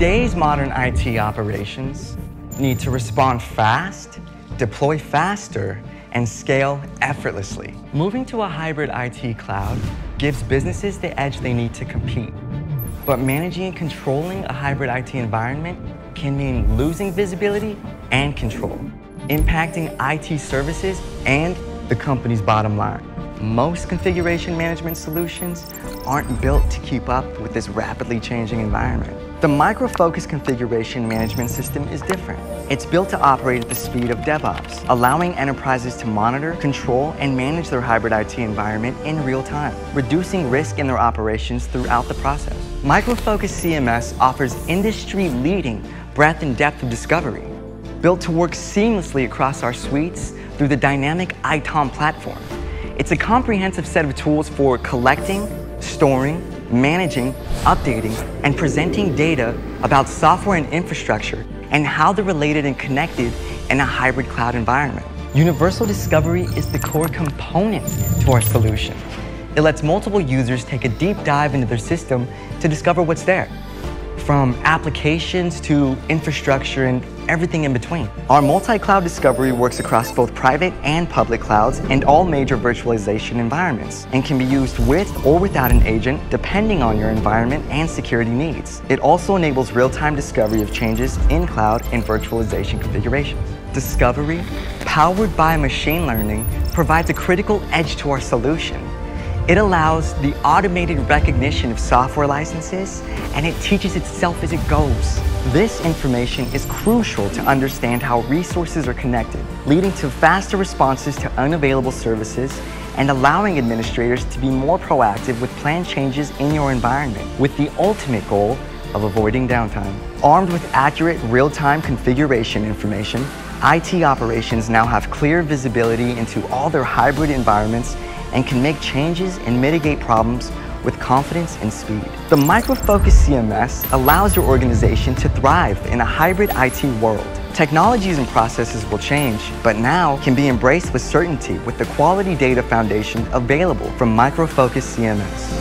Today's modern IT operations need to respond fast, deploy faster, and scale effortlessly. Moving to a hybrid IT cloud gives businesses the edge they need to compete. But managing and controlling a hybrid IT environment can mean losing visibility and control, impacting IT services and the company's bottom line. Most configuration management solutions aren't built to keep up with this rapidly changing environment. The Micro Focus configuration management system is different. It's built to operate at the speed of DevOps, allowing enterprises to monitor, control, and manage their hybrid IT environment in real time, reducing risk in their operations throughout the process. Micro Focus CMS offers industry-leading breadth and depth of discovery, built to work seamlessly across our suites through the dynamic ITOM platform. It's a comprehensive set of tools for collecting, storing, managing, updating, and presenting data about software and infrastructure and how they're related and connected in a hybrid cloud environment. Universal Discovery is the core component to our solution. It lets multiple users take a deep dive into their system to discover what's there from applications to infrastructure and everything in between. Our multi-cloud discovery works across both private and public clouds and all major virtualization environments and can be used with or without an agent depending on your environment and security needs. It also enables real-time discovery of changes in cloud and virtualization configurations. Discovery, powered by machine learning, provides a critical edge to our solution it allows the automated recognition of software licenses and it teaches itself as it goes. This information is crucial to understand how resources are connected, leading to faster responses to unavailable services and allowing administrators to be more proactive with plan changes in your environment with the ultimate goal of avoiding downtime. Armed with accurate real-time configuration information, IT operations now have clear visibility into all their hybrid environments and can make changes and mitigate problems with confidence and speed. The Micro Focus CMS allows your organization to thrive in a hybrid IT world. Technologies and processes will change, but now can be embraced with certainty with the quality data foundation available from Micro Focus CMS.